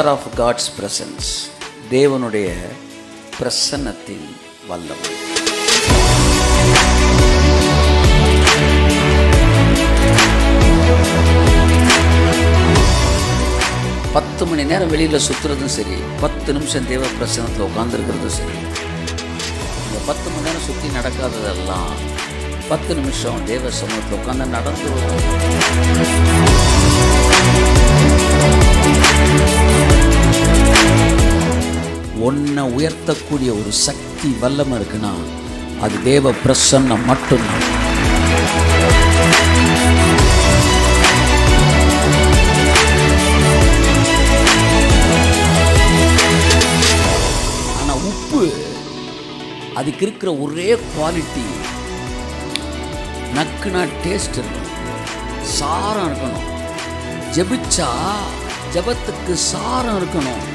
Power of God's presence தேவனுடைய பிரசன்னத்தின் வல்லமை. பத்து மணி நேரம் வெளியில் சுற்றுறதும் சரி பத்து நிமிஷம் தேவ பிரசனத்தில் உட்காந்துருக்கிறதும் சரி. இந்த பத்து மணி நேரம் சுற்றி நடக்காததெல்லாம் பத்து நிமிஷம் தேவ சமூகத்தில் உட்காந்து நடந்து உன்னை உயர்த்தக்கூடிய ஒரு சக்தி வல்லமை இருக்குன்னா அது தேவ பிரசன்னம் மட்டும்தான். ஆனால் உப்பு அதுக்கு இருக்கிற ஒரே குவாலிட்டி நக்குனா டேஸ்ட் இருக்கணும். சாரம் இருக்கணும். ஜெபிச்சா ஜெபத்துக்கு சாரம் இருக்கணும்.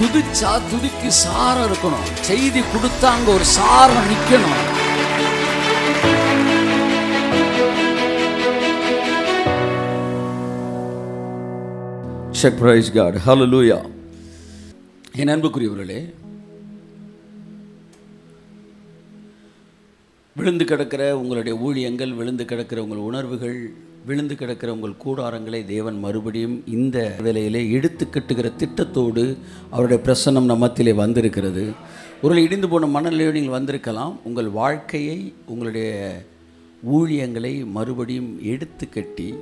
துதிச்சா துதிக்கு சாரம் இருக்கணும். செய்தி கொடுத்தா அங்க ஒரு சாரம் நிக்கணும். செக் பிரைஸ் காட் ஹalleluya என் அன்புக்குரியவர்களே விழுந்து கிடக்கிற உங்களுடைய ஊழியங்கள் விழுந்து கிடக்கிற உங்கள் உணர்வுகள் விழுந்து கிடக்கிற உங்கள் கூடாரங்களை தேவன் மறுபடியும் இந்த வேலையிலே எடுத்து கட்டுகிற திட்டத்தோடு அவருடைய பிரசன்னம் நம்மத்திலே வந்திருக்கிறது. ஒரு இடிந்து போன மனநிலையோடு நீங்கள் வந்திருக்கலாம். உங்கள் வாழ்க்கையை உங்களுடைய ஊழியங்களை மறுபடியும் எடுத்து கட்டி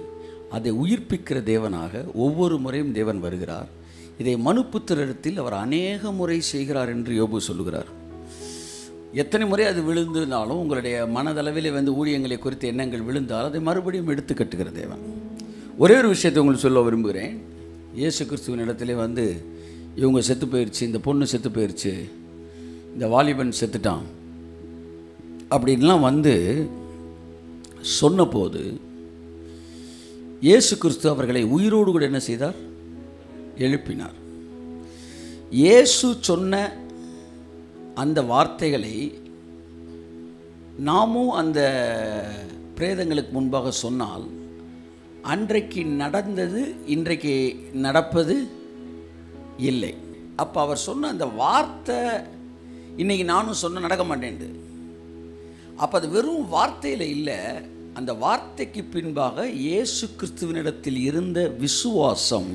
அதை உயிர்ப்பிக்கிற தேவனாக ஒவ்வொரு முறையும் தேவன் வருகிறார். இதை மனுப்புத்திரத்தில் அவர் அநேக முறை செய்கிறார் என்று யோபு சொல்லுகிறார். எத்தனை முறை அது விழுந்துனாலும் உங்களுடைய மனதளவில் வந்து ஊழியங்களை குறித்த எண்ணங்கள் விழுந்தால் அதை மறுபடியும் எடுத்து கட்டுகிற தேவன். ஒரே ஒரு விஷயத்தை உங்களுக்கு சொல்ல விரும்புகிறேன். இயேசு கிறிஸ்துவின் இடத்துல வந்து இவங்க செத்து போயிடுச்சு இந்த பொண்ணு செத்து போயிடுச்சு இந்த வாலிபன் செத்துட்டான் அப்படின்லாம் வந்து சொன்னபோது இயேசு கிறிஸ்து அவர்களை உயிரோடு கூட என்ன செய்தார்? எழுப்பினார். இயேசு சொன்ன அந்த வார்த்தைகளை நாமும் அந்த பிரேதங்களுக்கு முன்பாக சொன்னால் அன்றைக்கு நடந்தது இன்றைக்கு நடப்பது இல்லை. அப்போ அவர் சொன்ன அந்த வார்த்தை இன்றைக்கி நானும் சொன்ன நடக்க மாட்டேன்து அப்போ அது வெறும் வார்த்தையில் இல்லை அந்த வார்த்தைக்கு பின்பாக இயேசு கிறிஸ்துவனிடத்தில் இருந்த விசுவாசம்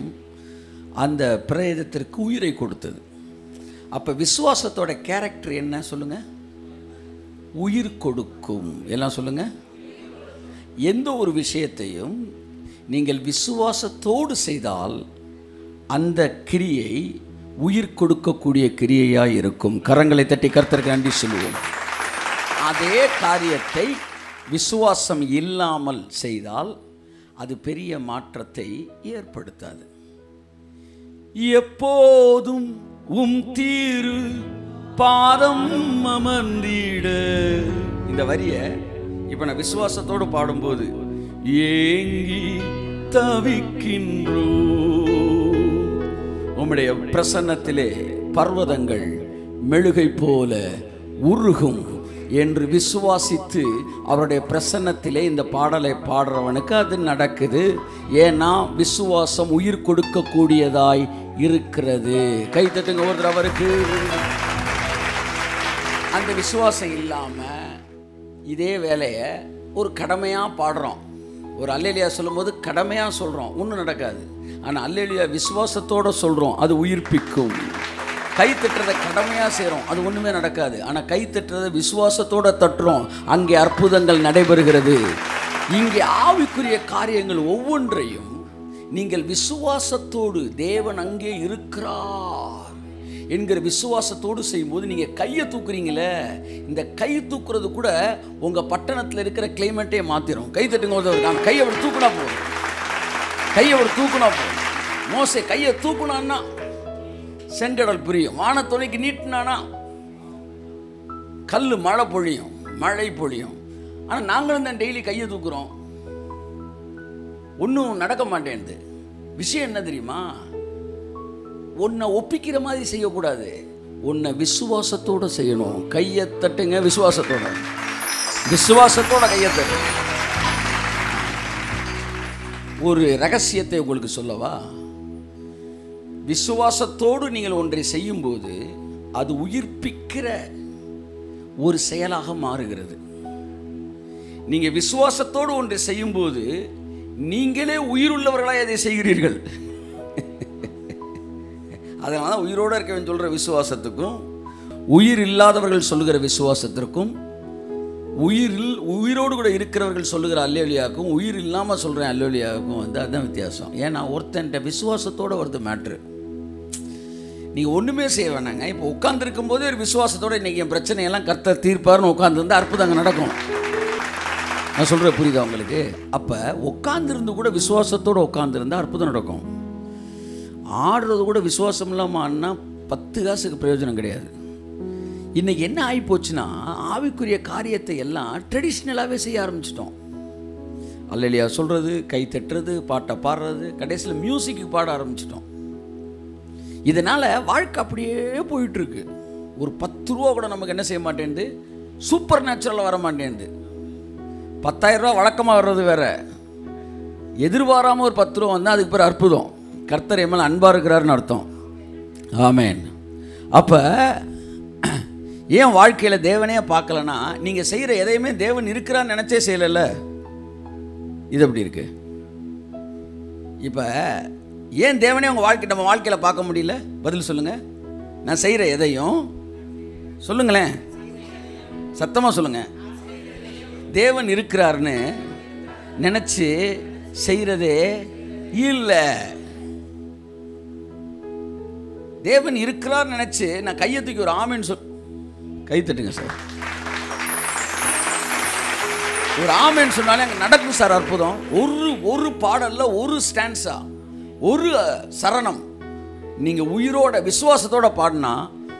அந்த பிரேதத்திற்கு உயிரை கொடுத்தது. அப்போ விசுவாசத்தோட கேரக்டர் என்ன சொல்லுங்க? உயிர் கொடுக்கும். எல்லாம் சொல்லுங்க. எந்த ஒரு விஷயத்தையும் நீங்கள் விசுவாசத்தோடு செய்தால் அந்த கிரியை உயிர் கொடுக்கக்கூடிய கிரியையாக இருக்கும். கரங்களை தட்டி கருத்தருக்கு நன்றி சொல்லுவோம். அதே காரியத்தை விசுவாசம் இல்லாமல் செய்தால் அது பெரிய மாற்றத்தை ஏற்படுத்தாது. எப்போதும் உம் தீரு பாதம் அமர்ந்திட. இந்த வரிய இப்ப நான் விசுவாசத்தோடு பாடும்போது ஏங்கி தவிக்கின்றோ. உம்முடைய பிரசன்னத்திலே பர்வதங்கள் மெழுகை போல உருகும். என்று விசுவாசித்து அவருடைய பிரசன்னத்திலே இந்த பாடலை பாடுறவனுக்கு அது நடக்குது. ஏன்னா விசுவாசம் உயிர் கொடுக்கக்கூடியதாய் இருக்கிறது. கை தட்டுங்க ஒருத்தர் அவருக்கு. அந்த விசுவாசம் இல்லாமல் இதே வேலையை ஒரு கடமையாக பாடுறோம். ஒரு அல்லேலியா சொல்லும்போது கடமையாக சொல்கிறோம் ஒன்றும் நடக்காது. ஆனால் அல்லேலியா விசுவாசத்தோடு சொல்கிறோம் அது உயிர்ப்பிக்கும். கை தட்டுறதை கடமையாக செய்கிறோம் அது ஒன்றுமே நடக்காது. ஆனால் கை தட்டுறதை விசுவாசத்தோடு தட்டுறோம். அங்கே அற்புதங்கள் நடைபெறுகிறது. இங்கே ஆவிக்குரிய காரியங்கள் ஒவ்வொன்றையும் நீங்கள் விசுவாசத்தோடு தேவன் அங்கே இருக்கிறார் என்கிற விசுவாசத்தோடு செய்யும்போது நீங்கள் கையை தூக்குறீங்களே இந்த கை தூக்குறது கூட உங்கள் பட்டணத்தில் இருக்கிற கிளைமேட்டே மாற்றிடும் கை தட்டுங்க ஒருத்தர் நான் கையை அவர் தூக்குனா போதும். கையை அவர் தூக்குனா போதும். மோசை கையை தூக்குனான்னா செங்கடல் புரியும். வானத்துறைக்கு நீட்டினானா கல் மழை பொழியும் மழை பொழியும். ஆனால் நாங்களும் தான் டெய்லி கையை தூக்குறோம். ஒன்றும் நடக்க மாட்டேன்து விஷயம் என்ன தெரியுமா? உன்னை ஒப்பிக்கிற மாதிரி செய்யக்கூடாது. உன்னை விசுவாசத்தோட செய்யணும். கையை தட்டுங்க விசுவாசத்தோட. விசுவாசத்தோட கையை தட்டு. ஒரு ரகசியத்தை உங்களுக்கு சொல்லவா? விசுவாசத்தோடு நீங்கள் ஒன்றை செய்யும்போது அது உயிர்ப்பிக்கிற ஒரு செயலாக மாறுகிறது. நீங்கள் விசுவாசத்தோடு ஒன்றை செய்யும்போது நீங்களே உயிருள்ளவர்களாக அதை செய்கிறீர்கள். அதனால தான் உயிரோடு இருக்கவன் சொல்கிற விசுவாசத்துக்கும் உயிர் இல்லாதவர்கள் சொல்லுகிற விசுவாசத்திற்கும் உயிரில் உயிரோடு கூட இருக்கிறவர்கள் சொல்லுகிற அல்லோலியாவுக்கும் உயிர் இல்லாமல் சொல்கிற அல்லோலியாவுக்கும் வந்து அதுதான் வித்தியாசம். ஏன்னா ஒருத்தன்ட்ட விசுவாசத்தோடு வருது மேட்ரு நீங்கள் ஒன்றுமே செய்ய வேணாங்க. இப்போ உட்காந்துருக்கும் போதே ஒரு விசுவாசத்தோட இன்றைக்கி என் பிரச்சனையெல்லாம் கர்த்தர் தீர்ப்பார்னு உட்காந்துருந்து அற்புதம் நடக்கும். நான் சொல்கிறேன் புரியுதா உங்களுக்கு? அப்போ உட்காந்துருந்து கூட விசுவாசத்தோடு உட்காந்துருந்தா அற்புதம் நடக்கும். ஆடுறது கூட விசுவாசம் இல்லாமல் ஆடினா பத்து காசுக்கு பிரயோஜனம் கிடையாது. இன்றைக்கி என்ன ஆகி போச்சுன்னா ஆவிக்குரிய காரியத்தை எல்லாம் ட்ரெடிஷ்னலாகவே செய்ய ஆரம்பிச்சிட்டோம். அல்லையா சொல்கிறது கை தட்டுறது பாட்டை பாடுறது கடைசியில் மியூசிக்கு பாட ஆரம்பிச்சிட்டோம். இதனால் வாழ்க்கை அப்படியே போயிட்டுருக்கு. ஒரு பத்து ரூபா கூட நமக்கு என்ன செய்ய மாட்டேன்து சூப்பர் நேச்சுரலாக வர மாட்டேங்குது பத்தாயிரரூபா வழக்கமாக வர்றது வேற. எதிர்பாராமல் ஒரு பத்து ரூபா வந்தால் அதுக்கு பேர் அற்புதம். கர்த்தர் என் அன்பாக இருக்கிறாருன்னு அர்த்தம். ஆமேன். அப்போ ஏன் வாழ்க்கையில் தேவனே பார்க்கலனா நீங்கள் செய்கிற எதையுமே தேவன் இருக்கிறான்னு நினச்சே செய்யலைல்ல? இது எப்படி இருக்கு? இப்போ ஏன் தேவனே உங்கள் வாழ்க்கை நம்ம வாழ்க்கையில் பார்க்க முடியல? பதில் சொல்லுங்கள் நான் செய்கிற எதையும் சொல்லுங்களேன். சத்தமாக சொல்லுங்கள் தேவன் இருக்கிறாருன்னு நினச்சி செய்கிறதே இல்லை. தேவன் இருக்கிறார் நினச்சி நான் கையை தூக்கி ஒரு ஆமைன்னு சொல் கை தட்டுங்க சார். ஒரு ஆமைன்னு சொன்னாலே அங்கே நடக்கும் சார் அற்புதம். ஒரு ஒரு பாடலில் ஒரு ஸ்டான்ஸாக ஒரு சரணம். நீங்கள் உயிரோட விசுவாசத்தோட பாடினா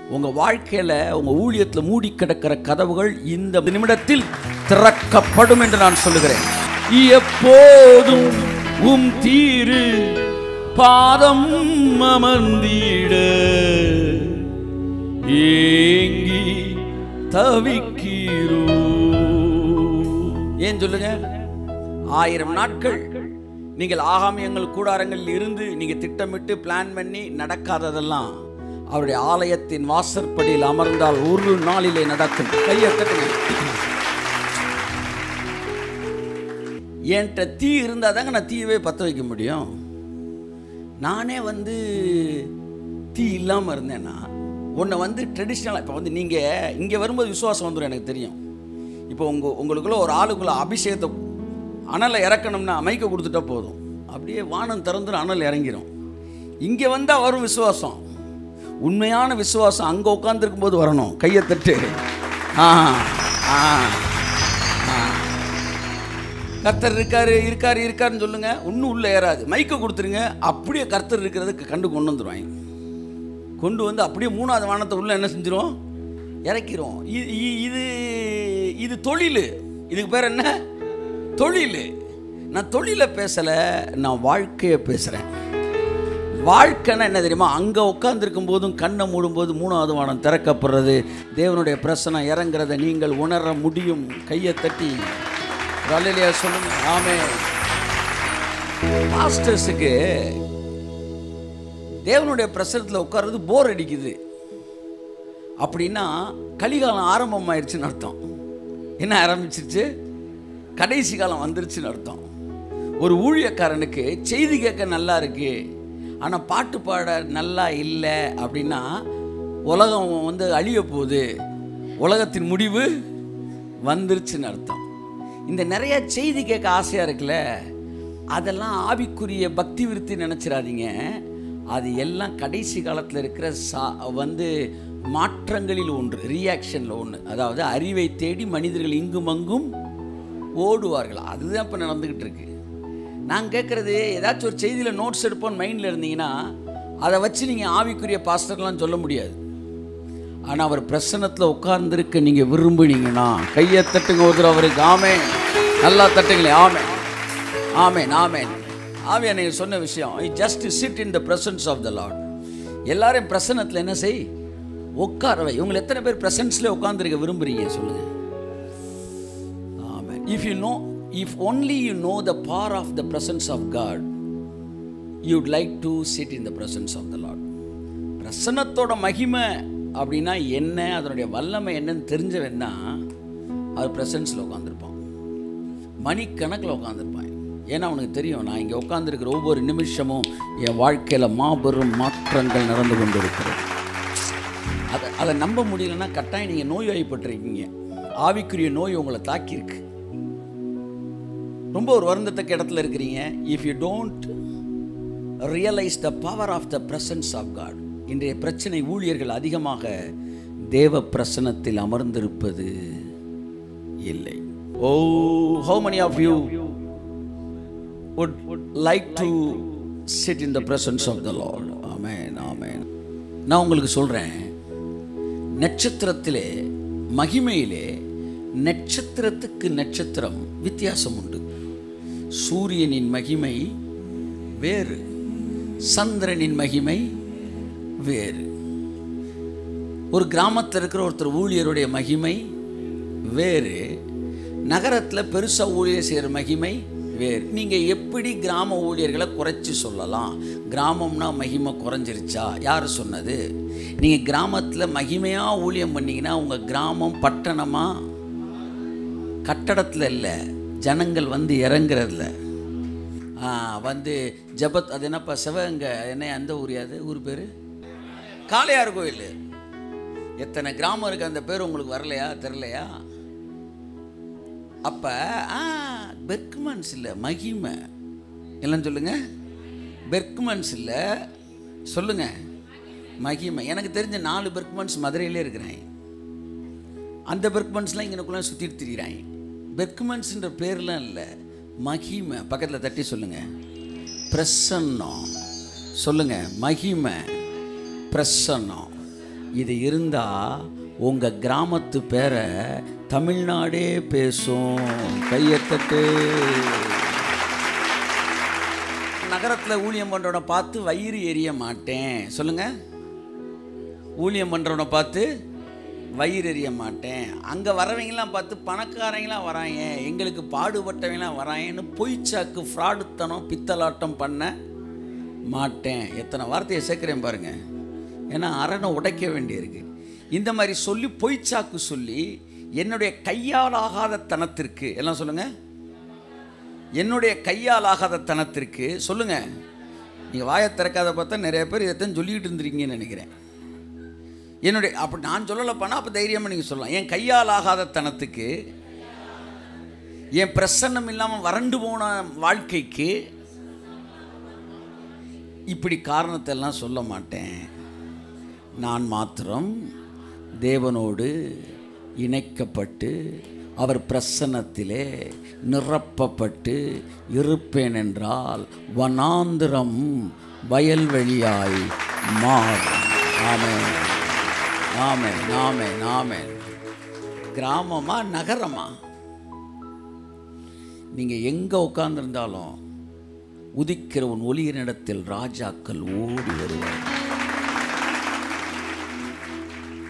உங்கள் வாழ்க்கையில் உங்கள் ஊழியத்தில் மூடி கிடக்கிற கதவுகள் இந்த நிமிடத்தில் திறக்கப்படும் என்று நான் சொல்லுகிறேன். எப்போதும் உம் தீரு பாதம் அமர்ந்திட ஏங்கி தவிக்கிறோ ஏன் சொல்லுங்க? ஆயிரம் நாட்கள் நீங்கள் ஆகாமியங்கள் கூடாரங்களில் இருந்து நீங்கள் திட்டமிட்டு பிளான் பண்ணி நடக்காததெல்லாம் அவருடைய ஆலயத்தின் வாசற்படியில் அமர்ந்தால் ஒரு நாளிலே நடக்கும். கையை என்கிட்ட தீ இருந்தால் தாங்க நான் தீயவே பற்ற வைக்க முடியும். நானே வந்து தீ இல்லாமல் இருந்தேன்னா உன்னை வந்து ட்ரெடிஷ்னலாக இப்போ வந்து நீங்கள் இங்கே வரும்போது விசுவாசம் வந்துடும் எனக்கு தெரியும். இப்போ உங்கள் உங்களுக்குள்ள ஒரு ஆளுக்குள்ள அபிஷேகத்தை அனலை இறக்கணும்னா அமைக்க கொடுத்துட்டா போதும். அப்படியே வானம் திறந்துடும் அனல் இறங்கிடும் இங்கே வந்தால் வரும் விசுவாசம். உண்மையான விசுவாசம் அங்கே உட்காந்துருக்கும் போது வரணும். கையை தட்டு. ஆ ஆ ஆ. கர்த்தர் இருக்கார் இருக்கார் இருக்காருன்னு சொல்லுங்கள் இன்னும் உள்ளே ஏறாது. மைக்கை கொடுத்துருங்க. அப்படியே கர்த்தர் இருக்கிறதுக்கு கண்டு கொண்டு வந்துடுவாங்க கொண்டு வந்து அப்படியே மூணாவது வானத்தை உள்ளே என்ன செஞ்சிடும் இறக்கிறோம் இது இ- இது இது தொழில். இதுக்கு பேர் என்ன? தொழில். நான் தொழிலை பேசலை நான் வாழ்க்கையை பேசுகிறேன் வாழ்க்கைன்னா என்ன தெரியுமா? அங்கே உட்காந்துருக்கும் போதும் கண்ணை மூடும்போது மூணாவது வானம் திறக்கப்படுறது. தேவனுடைய பிரசனம் இறங்குறதை நீங்கள் உணர முடியும். கையை தட்டி. ரலிலியா சொல்லுங்க. ஆமே மாஸ்டர்ஸுக்கு தேவனுடைய பிரசனத்தில் உட்கார்றது போர் அடிக்குது. அப்படின்னா கலிகாலம் ஆரம்பம் ஆயிடுச்சுன்னு அர்த்தம். என்ன ஆரம்பிச்சிருச்சு? கடைசி காலம் வந்துருச்சுன்னு அர்த்தம். ஒரு ஊழியக்காரனுக்கு செய்தி கேட்க நல்லா இருக்கு ஆனால் பாட்டு பாட நல்லா இல்லை அப்படின்னா உலகம் வந்து அழிய போகுது. உலகத்தின் முடிவு வந்துருச்சுன்னு அர்த்தம். இந்த நிறைய செய்தி கேட்க ஆசையாக இருக்குல்ல அதெல்லாம் ஆவிக்குரிய பக்தி விருத்தி நினச்சிடாதீங்க அது எல்லாம் கடைசி காலத்தில் இருக்கிற சா வந்து மாற்றங்களில் ஒன்று ரியாக்ஷனில் ஒன்று அதாவது அறிவை தேடி மனிதர்கள் இங்கும் அங்கும் ஓடுவார்கள். அதுதான் இப்போ நடந்துக்கிட்டு இருக்கு நான் கேட்குறது ஏதாச்சும் ஒரு செய்தியில் நோட்ஸ் எடுப்போன்னு மைண்டில் இருந்தீங்கன்னா அதை வச்சு நீங்கள் ஆவிக்குரிய பாஸ்டர்லாம் சொல்ல முடியாது. ஆனால் அவர் பிரசன்னத்தில் உட்கார்ந்துருக்க நீங்கள் விரும்புனீங்கன்னா கையை தட்டுங்க ஒருத்தர் அவருக்கு ஆமே நல்லா தட்டுங்களே ஆமே ஆமே ஆமே ஆமே நீங்கள் சொன்ன விஷயம் I just sit in the presence of the Lord எல்லாரையும் பிரசன்னத்தில் என்ன செய்? உட்காரவை இவங்களை உங்களை எத்தனை பேர் பிரசன்ஸ்லேயே உட்காந்துருக்க விரும்புகிறீங்க சொல்லுங்கள் if you know if only you know the power of the presence of God you'd like to sit in the presence of the Lord பிரசன்னத்தோட மகிமை அப்படின்னா என்ன? அதனுடைய வல்லமை என்னன்னு தெரிஞ்சவன் தான் அவர் ப்ரெசன்ஸில் உட்காந்துருப்பான் மணிக்கணக்கில் உட்காந்துருப்பான் ஏன்னா அவனுக்கு தெரியும் நான் இங்கே உட்காந்துருக்கிற ஒவ்வொரு நிமிஷமும் என் வாழ்க்கையில் மாபெரும் மாற்றங்கள் நடந்து கொண்டு இருக்கிறது அதை அதை நம்ப முடியலன்னா கட்டாயம் நீங்கள் நோய் நோய்வாய்ப்பட்டிருக்கீங்க ஆவிக்குரிய நோய் உங்களை தாக்கியிருக்கு. ரொம்ப ஒரு வருந்தத்தக்க இடத்துல இருக்கிறீங்க. If you don't realize the power of the presence of God இன்றைய பிரச்சனை ஊழியர்கள் அதிகமாக தேவ பிரசனத்தில் அமர்ந்திருப்பது இல்லை. ஓ how many of you would like to sit in the presence of the Lord ஆமேன் ஆமேன் நான் உங்களுக்கு சொல்கிறேன் நட்சத்திரத்திலே மகிமையிலே நட்சத்திரத்துக்கு நட்சத்திரம் வித்தியாசம் உண்டு. சூரியனின் மகிமை வேறு சந்திரனின் மகிமை வேறு. ஒரு கிராமத்தில் இருக்கிற ஒருத்தர் ஊழியருடைய மகிமை வேறு நகரத்தில் பெருசாக ஊழியர் செய்கிற மகிமை வேறு. நீங்கள் எப்படி கிராம ஊழியர்களை குறைச்சி சொல்லலாம்? கிராமம்னா மகிமை குறைஞ்சிருச்சா? யார் சொன்னது? நீங்கள் கிராமத்தில் மகிமையாக ஊழியம் பண்ணிங்கன்னா உங்கள் கிராமம் பட்டணமாக கட்டடத்தில் இல்லை. ஜனங்கள் வந்து இறங்குறதில்ல. வந்து ஜபத் அது என்னப்பா சிவகங்க என்ன அந்த ஊர் அது ஊர் பேர்? காளையார் கோயில். எத்தனை கிராமம் இருக்குது அந்த பேர் உங்களுக்கு வரலையா? தெரிலையா அப்போ ஆ பெர்க்மன்ஸ் இல்லை மகிமை. இல்லைன்னு சொல்லுங்கள் பெர்க்மன்ஸ் இல்லை சொல்லுங்கள் மகிமை. எனக்கு தெரிஞ்ச நாலு பெர்க்மன்ஸ் மதுரையிலே இருக்கிறேன் அந்த பெர்க்மன்ஸ்லாம் இங்கனக்குள்ளே சுற்றிட்டு திரிகிறாங்க பெர்க்மன்ஸ்ன்ற பேர்லாம் இல்லை. மகிமை. பக்கத்தில் தட்டி சொல்லுங்கள் பிரசன்னம். சொல்லுங்கள் மகிமை. பிரசன்னம். இது இருந்தால் உங்கள் கிராமத்து பேரை தமிழ்நாடே பேசும். கையத்தட்டு. நகரத்தில் ஊழியம் பண்ணுறவனை பார்த்து வயிறு எரிய மாட்டேன். சொல்லுங்கள் ஊழியம் பண்ணுறவனை பார்த்து வயிறு எறிய மாட்டேன். அங்கே வரவங்களாம் பார்த்து பணக்காரங்களாம் வராங்க. எங்களுக்கு பாடுபட்டவங்களாம் வராங்கன்னு பொய்ச்சாக்கு ஃப்ராடுத்தனம் பித்தலாட்டம் பண்ண மாட்டேன். எத்தனை வார்த்தையை சேர்க்குறேன் பாருங்கள் ஏன்னா அரணை உடைக்க வேண்டியிருக்கு. இந்த மாதிரி சொல்லி பொய்ச்சாக்கு சொல்லி என்னுடைய கையால் ஆகாத தனத்திற்கு எல்லாம் சொல்லுங்கள் என்னுடைய கையால் ஆகாத தனத்திற்கு சொல்லுங்கள் நீங்கள் வாயை திறக்காத பார்த்தா நிறைய பேர் இதைத்தான் சொல்லிக்கிட்டு இருந்துருக்கீங்கன்னு நினைக்கிறேன். என்னுடைய அப்படி நான் சொல்லலைப்பானா அப்போ தைரியமாக நீங்கள் சொல்லலாம். என் கையால் ஆகாத தனத்துக்கு என் பிரசன்னம் இல்லாமல் வறண்டு போன வாழ்க்கைக்கு இப்படி காரணத்தெல்லாம் சொல்ல மாட்டேன். நான் மாத்திரம் தேவனோடு இணைக்கப்பட்டு அவர் பிரசன்னத்திலே நிரப்பப்பட்டு இருப்பேன் என்றால் வனாந்திரம் வயல்வெளியாய் மாறும். ஆமாம் ஆமென் ஆமென் ஆமென். கிராமமா நகரமா? நீங்கள் எங்கே உட்கார்ந்துருந்தாலும் உதிக்கிற உன் ஒளியினிடத்தில் ராஜாக்கள் ஓடி வருவார்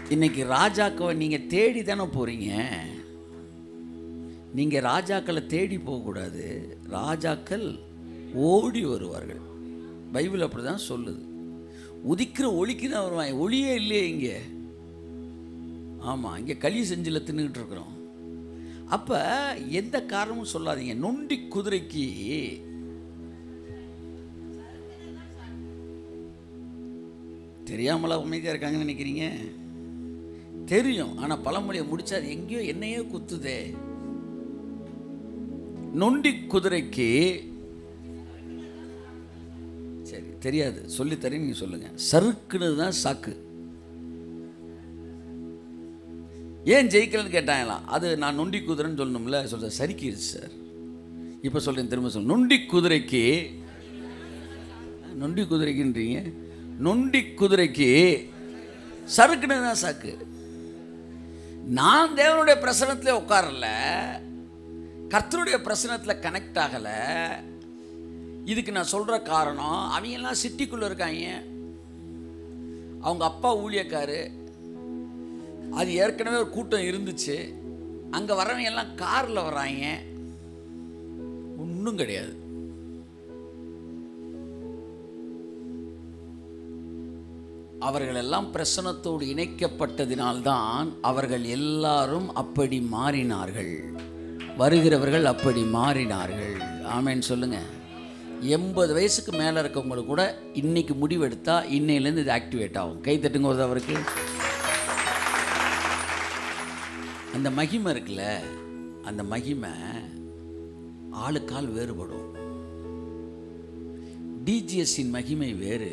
இன்னைக்கு ராஜாக்களை நீங்கள் தேடி தானே போகிறீங்க நீங்கள் ராஜாக்களை தேடி போகக்கூடாது. ராஜாக்கள் ஓடி வருவார்கள். பைபிள் அப்படிதான் சொல்லுது. உதிக்கிற ஒளிக்கு தான் வருவாங்க. ஒளியே இல்லையே இங்கே. ஆமாம் இங்கே களி செஞ்சில் தின்னுக்கிட்டு இருக்கிறோம். அப்போ எந்த காரணமும் சொல்லாதீங்க. நொண்டி குதிரைக்கு தெரியாமலா அமைதியாக இருக்காங்கன்னு நினைக்கிறீங்க? தெரியும் ஆனால் பழமொழியை முடிச்சா அது எங்கேயோ என்னையோ குத்துதே. நொண்டி குதிரைக்கு சரி தெரியாது. சொல்லித்தரேன் நீங்கள் சொல்லுங்கள் சறுக்குன்னு தான் சாக்கு. ஏன் ஜெயிக்கலன்னு கேட்டாங்களாம். அது நான் நொண்டி குதிரைன்னு சொல்லணும்ல. சொல்ற சரிக்கிடுச்சு சார் இப்போ சொல்கிறேன் திரும்ப சொல் நொண்டி குதிரைக்கு நொண்டி குதிரைக்குன்றீங்க? நொண்டி குதிரைக்கு சறுக்குன்னு தான் சாக்கு. நான் தேவனுடைய பிரசனத்தில் உட்காரல. கர்த்தருடைய பிரசனத்தில் கனெக்ட் ஆகலை. இதுக்கு நான் சொல்கிற காரணம் அவங்கெல்லாம் சிட்டிக்குள்ளே இருக்காங்க. அவங்க அப்பா ஊழியக்காரு. அது ஏற்கனவே ஒரு கூட்டம் இருந்துச்சு. அங்கே வரவங்க எல்லாம் காரில் வராங்க. ஒன்றும் கிடையாது. அவர்கள் எல்லாம் பிரசனத்தோடு இணைக்கப்பட்டதினால்தான் அவர்கள் எல்லாரும் அப்படி மாறினார்கள். வருகிறவர்கள் அப்படி மாறினார்கள். ஆமேன்னு சொல்லுங்க. எண்பது வயசுக்கு மேலே இருக்கவங்களுக்கு கூட இன்னைக்கு முடிவெடுத்தா இன்னையிலேருந்து இது ஆக்டிவேட் ஆகும். கை தட்டுங்க ஒரு அவருக்கு அந்த மகிமை இருக்குல்ல அந்த மகிமை ஆளுக்கால் வேறுபடும். டிஜிஎஸ்ஸின் மகிமை வேறு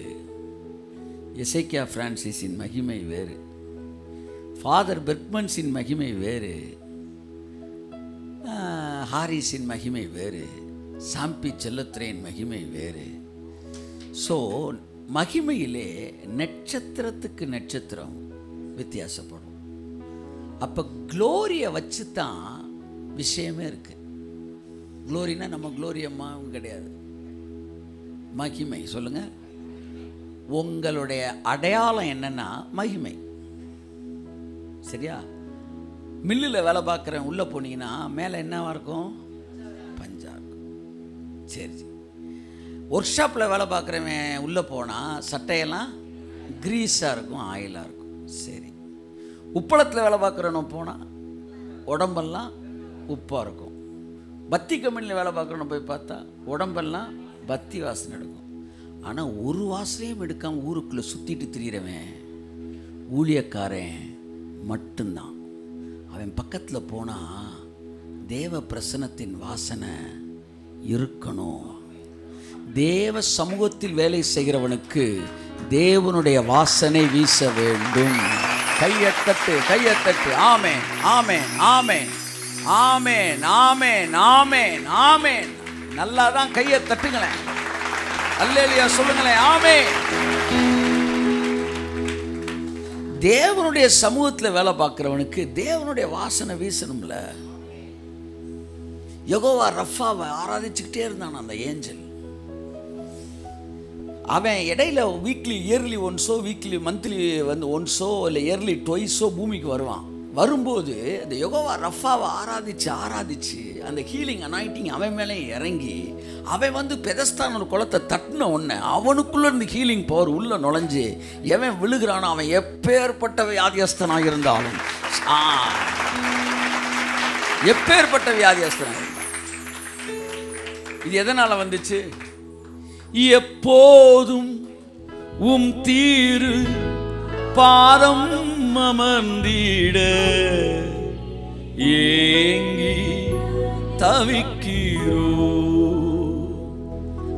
எசைக்கியா பிரான்சிஸின் மகிமை வேறு ஃபாதர் பெர்க்மன்ஸின் மகிமை வேறு ஹாரிஸின் மகிமை வேறு சாம்பி செல்லத்துறையின் மகிமை வேறு. ஸோ மகிமையிலே நட்சத்திரத்துக்கு நட்சத்திரம் வித்தியாசப்படும். அப்போ க்ளோரியை வச்சு தான் விஷயமே இருக்குது க்ளோரினா நம்ம க்ளோரி அம்மாவும் கிடையாது. மகிமை சொல்லுங்கள் உங்களுடைய அடையாளம் என்னென்னா மகிமை. சரியா? மில்லில் வேலை பார்க்குறேன் உள்ளே போனீங்கன்னா மேலே என்னவாக இருக்கும்? பஞ்சாக இருக்கும். சரி சரி. ஒர்க் ஷாப்பில் வேலை பார்க்குறவன் உள்ளே போனால் சட்டையெல்லாம் க்ரீஸாக இருக்கும் ஆயிலாக இருக்கும். சரி. உப்பளத்தில் வேலை பார்க்குறவன் போனால் உடம்பெல்லாம் உப்பாக இருக்கும். பத்தி கம்பெனியில் வேலை பார்க்குறவன போய் பார்த்தா உடம்பெல்லாம் பத்தி வாசனை எடுக்கும். ஆனால் ஒரு வாசனையும் எடுக்காமல் ஊருக்குள்ளே சுற்றிட்டு திரியிறவன் ஊழியக்காரன் மட்டும்தான். அவன் பக்கத்தில் போனால் தேவ பிரசனத்தின் வாசனை இருக்கணும். தேவ சமூகத்தில் வேலை செய்கிறவனுக்கு தேவனுடைய வாசனை வீச வேண்டும். கையத்தட்டு கையத்தட்டு ஆமேன் ஆமேன் ஆமேன். ஆமேன் ஆமேன் ஆமேன் ஆமேன். நல்லா தான் கையை தட்டுங்களேன் அல்லேலியா சொல்லுங்களேன். ஆமே தேவனுடைய சமூகத்தில் வேலை பார்க்குறவனுக்கு தேவனுடைய வாசனை வீசணும்ல. யகோவா ரஃபாவை ஆராதிச்சுக்கிட்டே இருந்தான் அந்த ஏஞ்சல். அவன் இடையில வீக்லி இயர்லி ஒன்ஸோ வீக்லி மந்த்லி வந்து ஒன்ஸோ இல்லை இயர்லி டொய்ஸோ பூமிக்கு வருவான். வரும்போது அந்த யோகோவா ரஃபாவை ஆராதிச்சு ஆராதிச்சு அந்த ஹீலிங் அனாயிட்டிங் அவன் மேலே இறங்கி அவன் வந்து பெதஸ்தான் ஒரு குளத்தை தட்டின உடனே அவனுக்குள்ள இருந்து ஹீலிங் பவர் உள்ள நுழைஞ்சு எவன் விழுகிறானோ அவன் எப்பேற்பட்ட வியாதியஸ்தனாக இருந்தாலும் எப்பேற்பட்ட வியாதியஸ்தனாக இருந்தான் இது எதனால் வந்துச்சு? எப்போதும் உம் தீரு பாதம் அமர்ந்திட ஏங்கி தவிக்கிறோ.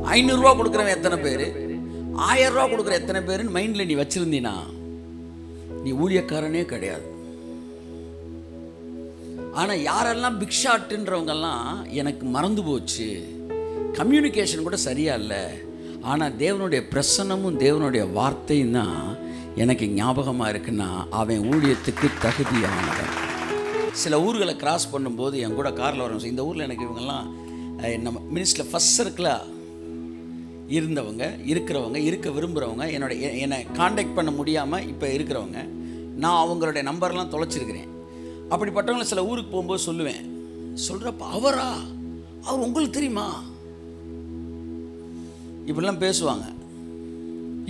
ஐநூறுரூவா கொடுக்குறவன் எத்தனை பேர்? ஆயிரம் ரூபா கொடுக்குற எத்தனை பேருன்னு மைண்டில் நீ வச்சிருந்தீனா? நீ ஊழியக்காரனே கிடையாது. ஆனால் யாரெல்லாம் பிக் ஷாட்டுன்றவங்கெல்லாம் எனக்கு மறந்து போச்சு. கம்யூனிகேஷன் கூட சரியாக இல்லை. ஆனால் தேவனுடைய பிரசன்னமும் தேவனுடைய வார்த்தையும் தான் எனக்கு ஞாபகமாக இருக்குன்னா அவன் ஊழியத்துக்கு தகுதியானவன். சில ஊர்களை கிராஸ் பண்ணும்போது என் கூட காரில் வரும் இந்த ஊரில் எனக்கு இவங்கெல்லாம் நம்ம மினிஸ்டில் ஃபஸ்ட் சர்க்கிளாக இருந்தவங்க இருக்கிறவங்க இருக்க விரும்புகிறவங்க என்னோட என்னை காண்டாக்ட் பண்ண முடியாமல் இப்போ இருக்கிறவங்க நான் அவங்களுடைய நம்பர்லாம் தொலைச்சிருக்கிறேன். அப்படிப்பட்டவங்களை சில ஊருக்கு போகும்போது சொல்லுவேன். சொல்கிறப்ப அவரா? அவர் உங்களுக்கு தெரியுமா? இப்படிலாம் பேசுவாங்க.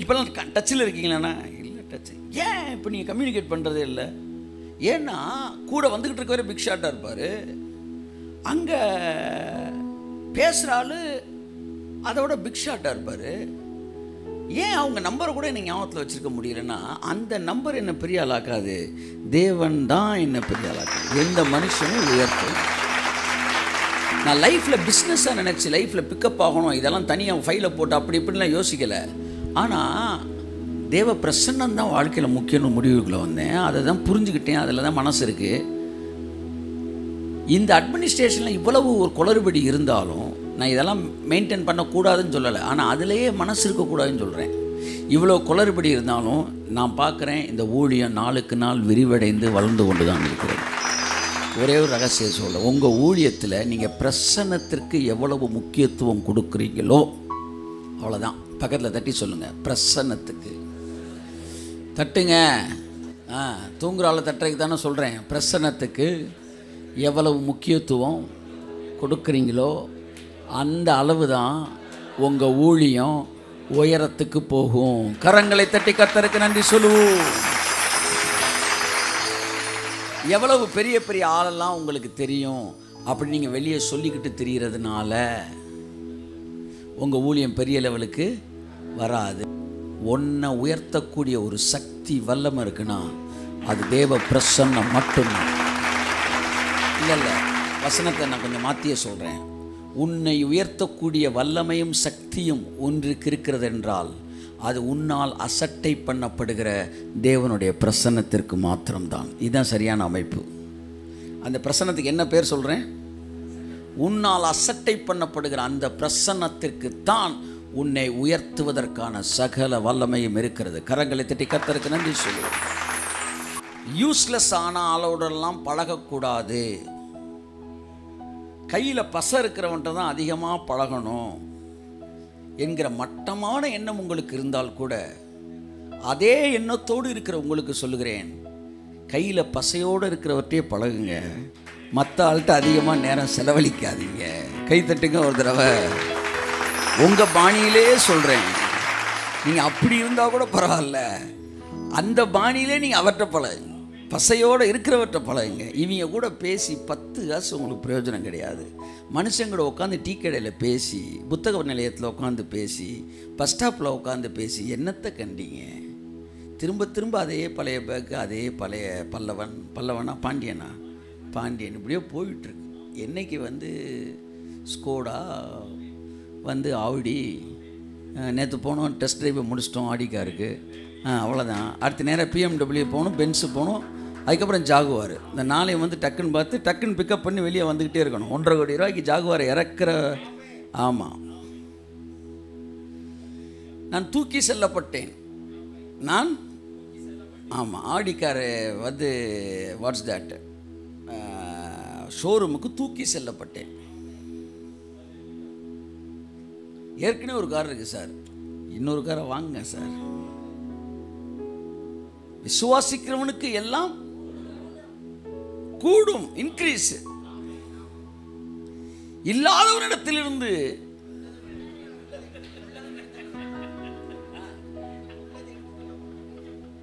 இப்போல்லாம் டச்சில் இருக்கீங்களாண்ணா? இல்லை டச்சு ஏன் இப்போ நீங்கள் கம்யூனிகேட் பண்ணுறதே இல்லை? ஏன்னா கூட வந்துக்கிட்டு இருக்கவரே பிக் ஷாட்டாக இருப்பார். அங்கே பேசுகிற ஆள் அதோட பிக் ஷாட்டாக இருப்பார். ஏன் அவங்க நம்பரை கூட என்னை ஞாபகத்தில் வச்சுருக்க முடியலன்னா அந்த நம்பர் என்ன பெரிய ஆளாக்காது. தேவன் தான் என்ன பெரிய ஆளாக்காது. எந்த மனுஷனும் உயர்த்தும் நான் லைஃப்பில் பிஸ்னஸாக நினச்சி லைஃப்பில் பிக்கப் ஆகணும் இதெல்லாம் தனியாக ஃபைலில் போட்டு அப்படி இப்படிலாம் யோசிக்கலை. ஆனால் தேவ பிரசன்னம் தான் வாழ்க்கையில் முக்கியன்னு முடிவுக்குள்ளே வந்தேன். அதை தான் புரிஞ்சுக்கிட்டேன். அதில் தான் மனசு இருக்குது இந்த அட்மினிஸ்ட்ரேஷனில் இவ்வளவு ஒரு குளறுபடி இருந்தாலும் நான் இதெல்லாம் மெயின்டைன் பண்ணக்கூடாதுன்னு சொல்லலை. ஆனால் அதிலேயே மனசு இருக்கக்கூடாதுன்னு சொல்கிறேன் இவ்வளோ குளறுபடி இருந்தாலும் நான் பார்க்குறேன் இந்த ஊழியம் நாளுக்கு நாள் விரிவடைந்து வளர்ந்து கொண்டு தான் இருக்கிறது. ஒரே ஒரு ரகசியம் சொல்ல உங்கள் ஊழியத்தில் நீங்கள் பிரசன்னத்திற்கு எவ்வளவு முக்கியத்துவம் கொடுக்குறீங்களோ அவ்வளோதான் பக்கத்தில் தட்டி சொல்லுங்கள் பிரசன்னத்துக்கு. தட்டுங்க. ஆ தூங்குறால தட்டுறதுக்கு தானே சொல்கிறேன் பிரசன்னத்துக்கு எவ்வளவு முக்கியத்துவம் கொடுக்குறீங்களோ அந்த அளவு தான் உங்கள் ஊழியம் உயரத்துக்கு போகும். கரங்களை தட்டி கத்தருக்கு நன்றி சொல்லுவோம் எவ்வளவு பெரிய பெரிய ஆளெல்லாம் உங்களுக்கு தெரியும் அப்படி நீங்கள் வெளியே சொல்லிக்கிட்டு தெரிகிறதுனால உங்கள் ஊழியம் பெரிய லெவலுக்கு வராது. ஒன்றை உயர்த்தக்கூடிய ஒரு சக்தி வல்லமை இருக்குன்னா அது தேவ பிரசன்னம் மட்டும்தான் இல்லை இல்லை. வசனத்தை நான் கொஞ்சம் மாற்றியே சொல்கிறேன் உன்னை உயர்த்தக்கூடிய வல்லமையும் சக்தியும் ஒன்றுக்கு இருக்கிறது என்றால் அது உன்னால் அசட்டை பண்ணப்படுகிற தேவனுடைய பிரசன்னத்திற்கு மாத்திரம்தான். இதுதான் சரியான அமைப்பு. அந்த பிரசன்னத்துக்கு என்ன பேர் சொல்கிறேன் உன்னால் அசட்டை பண்ணப்படுகிற அந்த பிரசன்னத்திற்கு தான் உன்னை உயர்த்துவதற்கான சகல வல்லமையும் இருக்கிறது. கரங்களை தட்டி கத்தருக்கு நன்றி சொல்லுவோம் யூஸ்லெஸ் ஆன ஆளோடெல்லாம் பழகக்கூடாது. கையில் பச இருக்கிறவன்ட்ட தான் அதிகமாக பழகணும். என்கிற மட்டமான எண்ணம் உங்களுக்கு இருந்தால் கூட அதே எண்ணத்தோடு இருக்கிற உங்களுக்கு சொல்லுகிறேன். கையில் பசையோடு இருக்கிறவற்றையே பழகுங்க. மற்ற ஆள்கிட்ட அதிகமாக நேரம் செலவழிக்காதீங்க. கை தட்டுங்க ஒரு தடவை. உங்கள் பாணியிலே சொல்கிறேன் நீங்கள் அப்படி இருந்தால் கூட பரவாயில்ல. அந்த பாணியிலே நீங்கள் அவர்கிட்ட பழகுங்க. பசையோடு இருக்கிறவற்றை பழகுங்க. இவங்க கூட பேசி பத்து காசு உங்களுக்கு பிரயோஜனம் கிடையாது. மனுஷங்களோட உட்காந்து டீ கடையில் பேசி புத்தக நிலையத்தில் உட்காந்து பேசி பஸ் ஸ்டாப்பில் உட்காந்து பேசி என்னத்தை கண்டிங்க? திரும்ப திரும்ப அதே பழைய பேக்கு அதே பழைய பல்லவன் பல்லவனா பாண்டியனா? பாண்டியன் இப்படியே போயிட்டுருக்கு. என்னைக்கு வந்து ஸ்கோடா வந்து ஆவடி நேற்று போனோம் டெஸ்ட் ட்ரைவை முடிச்சிட்டோம் ஆடிக்காருக்கு அவ்வளோதான் அடுத்த நேரம் பிஎம்டபிள்யூ போகணும் பென்ஸு போகணும் அதுக்கப்புறம் ஜாகுவார். இந்த நாளையும் வந்து டக்குன்னு பார்த்து டக்குன்னு பிக்கப் பண்ணி வெளியே வந்துக்கிட்டே இருக்கணும். ஒன்றரை கோடி ரூபாய்க்கு ஜாகுவார் இறக்குற ஆமாம் நான் தூக்கி செல்லப்பட்டேன். நான்? ஆமாம் ஆடிக்காரு வந்து வாட்ஸ் தட் ஷோரூமுக்கு தூக்கி செல்லப்பட்டேன். ஏற்கனவே ஒரு கார் இருக்குது சார். இன்னொரு காரை வாங்குங்க சார். விசுவாசிக்கிறவனுக்கு எல்லாம் கூடும் இன்க்ரீஸ் இல்லாதவரிடத்திலிருந்து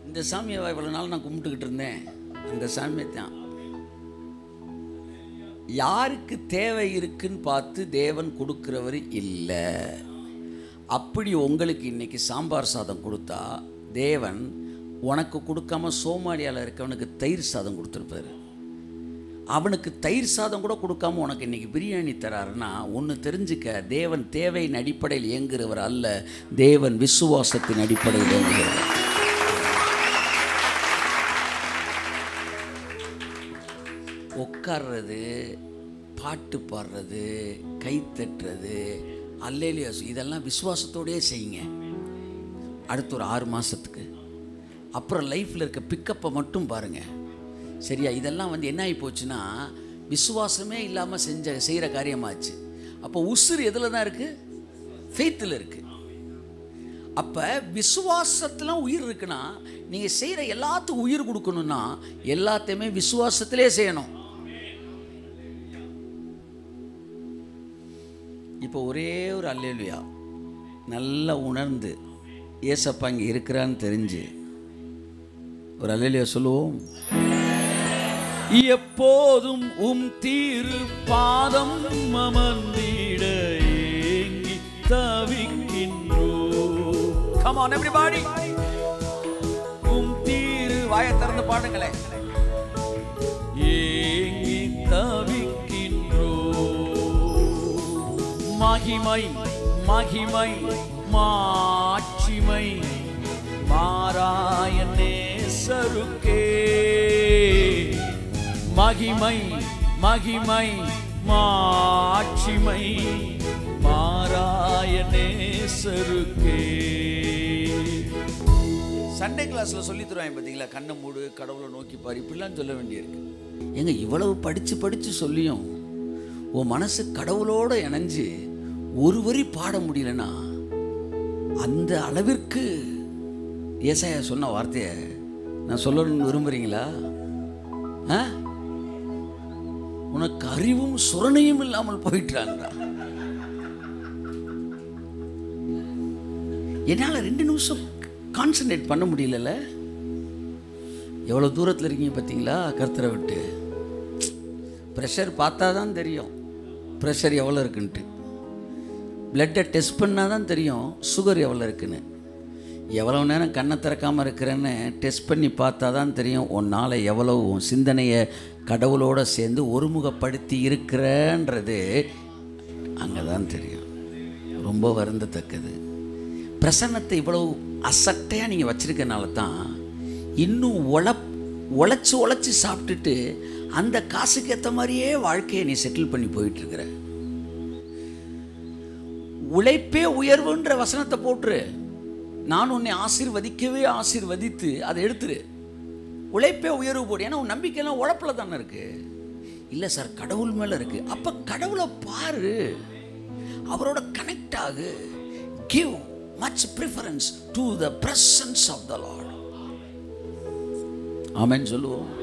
இந்த சாமியை இவ்வளவு நாள் நான் கும்பிட்டுக்கிட்டு இருந்தேன். அந்த சாமியை தான். யாருக்கு தேவை இருக்குன்னு பார்த்து தேவன் கொடுக்கிறவர் இல்லை. அப்படி உங்களுக்கு இன்னைக்கு சாம்பார் சாதம் கொடுத்தா தேவன் உனக்கு கொடுக்காம சோமாலியாவில் இருக்கவனுக்கு தயிர் சாதம் கொடுத்துருப்பாரு. அவனுக்கு தயிர் சாதம் கூட கொடுக்காம உனக்கு இன்றைக்கி பிரியாணி தராருன்னா ஒன்று தெரிஞ்சுக்க தேவன் தேவையின் அடிப்படையில் இயங்குகிறவர் அல்ல தேவன் விசுவாசத்தின் அடிப்படையில் இயங்குகிறவர். உட்கார்றது பாட்டு பாடுறது கை தட்டுறது அல்லேலியா இதெல்லாம் விசுவாசத்தோடயே செய்யுங்க. அடுத்த ஒரு ஆறு மாதத்துக்கு அப்புறம் லைஃப்பில் இருக்க பிக்கப்பை மட்டும் பாருங்கள் சரியா? இதெல்லாம் வந்து என்ன ஆகி போச்சுன்னா விசுவாசமே இல்லாமல் செஞ்ச செய்கிற காரியமாச்சு. அப்போ உசுறு எதில் தான் இருக்குது ஃபெய்த்தில் இருக்குது அப்போ விசுவாசத்துலாம் உயிர் இருக்குன்னா நீங்கள் செய்கிற எல்லாத்துக்கும் உயிர் கொடுக்கணும்னா எல்லாத்தையுமே விசுவாசத்திலே செய்யணும். இப்போ ஒரே ஒரு அல்லேலுயா. நல்லா உணர்ந்து ஏசப்பா இங்கே இருக்கிறான்னு தெரிஞ்சு ஒரு அல்லேலுயா சொல்லுவோம்? எப்போதும் உம் தீரு பாதம் அமர்ந்திட ஏங்கி தவிக்கின்றோ. கமான் எப்படி பாடி உம் தீரு வாய திறந்து பாடுங்களே ஏங்கி தவிக்கின்றோ. மகிமை மகிமை மாட்சிமை மாறாய நேசருக்கே. மகிமை மகிமை மாட்சிமை மாறாய நேசருக்கே. சண்டே கிளாஸில் சொல்லி தருவாங்க பார்த்தீங்களா கண்ணை மூடு கடவுளை நோக்கி பாரு இப்படிலாம் சொல்ல வேண்டியிருக்கு. ஏங்க இவ்வளவு படித்து படித்து சொல்லியும் உன் மனசு கடவுளோடு இணைஞ்சு ஒரு வரி பாட முடியலன்னா அந்த அளவிற்கு ஏசாயா சொன்ன வார்த்தையை நான் சொல்லணும்னு விரும்புகிறீங்களா ஆ? உனக்கு அறிவும் சுரணையும் இல்லாமல் போயிட்டாங்கடா என்னால் ரெண்டு நிமிஷம் கான்சன்ட்ரேட் பண்ண முடியலல்ல? எவ்வளோ தூரத்தில் இருக்கீங்க பார்த்தீங்களா? கருத்தரை விட்டு. ப்ரெஷர் பார்த்தா தான் தெரியும். ப்ரெஷர் எவ்வளோ இருக்குன்ட்டு. பிளட்டை டெஸ்ட் பண்ணால் தான் தெரியும். சுகர் எவ்வளோ இருக்குன்னு. எவ்வளோ நேரம் கண்ணை திறக்காமல் இருக்கிறேன்னு டெஸ்ட் பண்ணி பார்த்தா தான் தெரியும் உன்னால் எவ்வளோ உன் சிந்தனையை கடவுளோடு சேர்ந்து ஒருமுகப்படுத்தி இருக்கிறன்றது. அங்கே தான் தெரியும். ரொம்ப வருந்தத்தக்கது. பிரசன்னத்தை இவ்வளவு அசட்டையாக நீங்கள் வச்சுருக்கனால தான் இன்னும் உழப் உழைச்சி உழைச்சி சாப்பிட்டுட்டு அந்த காசுக்கு ஏற்ற மாதிரியே வாழ்க்கையை நீ செட்டில் பண்ணி போயிட்டுருக்கிற. உழைப்பே உயர்வுன்ற வசனத்தை போட்டுரு. நான் உன்னை ஆசீர்வதிக்கவே ஆசீர்வதித்து அதை எடுத்துரு. உழைப்பே உயர்வு போடு. ஏன்னா உன் நம்பிக்கையெல்லாம் உழைப்பில் தானே இருக்குது இல்லை சார் கடவுள் மேலே இருக்குது அப்போ கடவுளை பாரு. அவரோட கனெக்ட் ஆகு. Give much preference to the presence of the Lord ஆமேன்னு சொல்லுவோம்.